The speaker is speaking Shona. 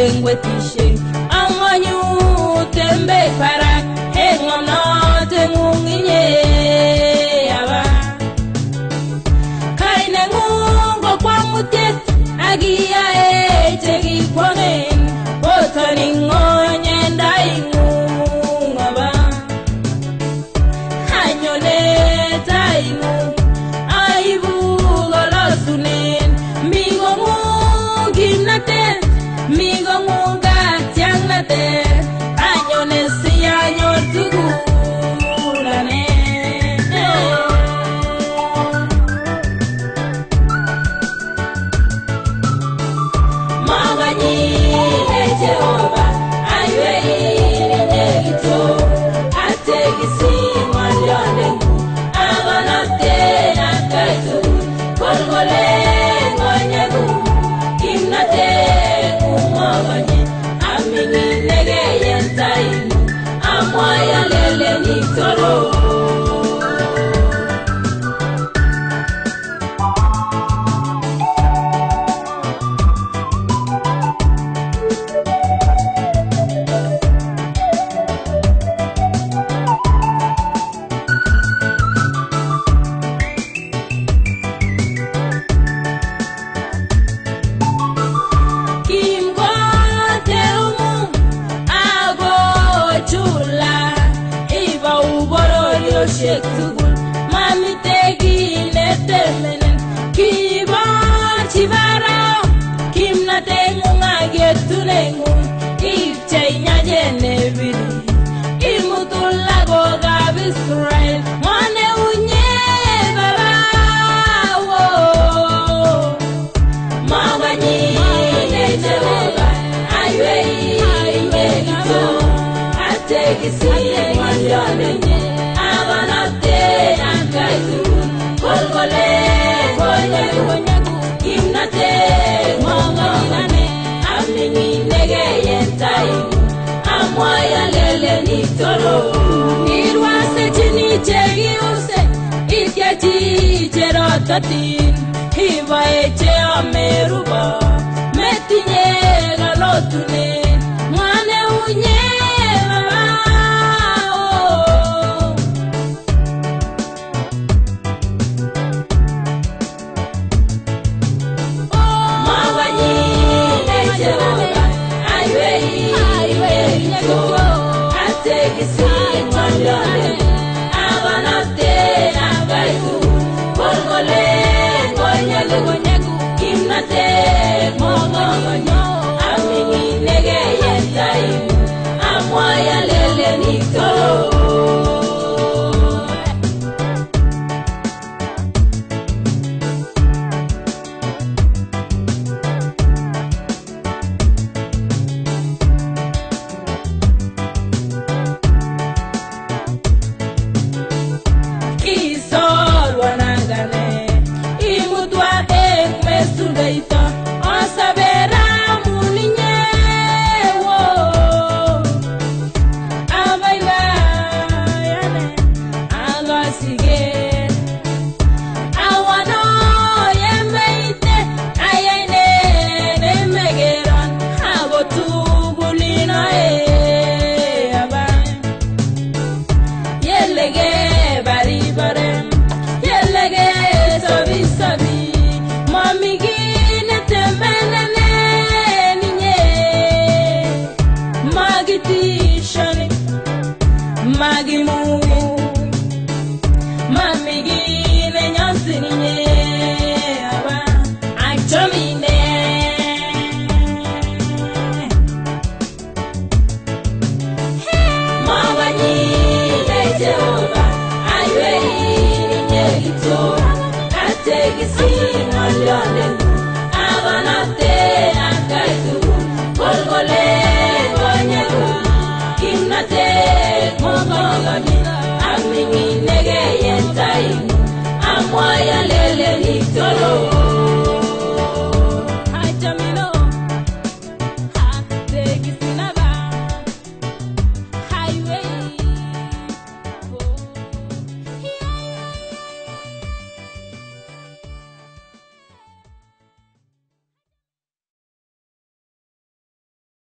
With with shoes. there. nitoro irwase chinije iuse ikye chijerototi hivaeche ameruba Ele é victorioso.